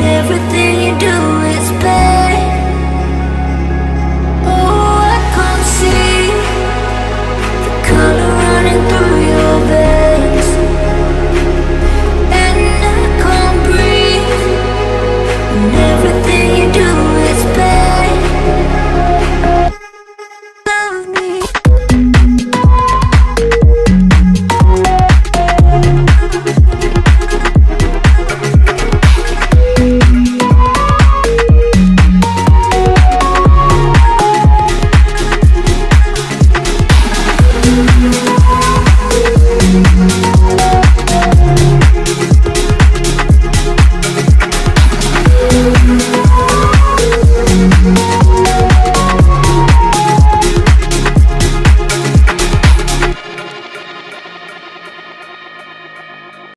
everything you do.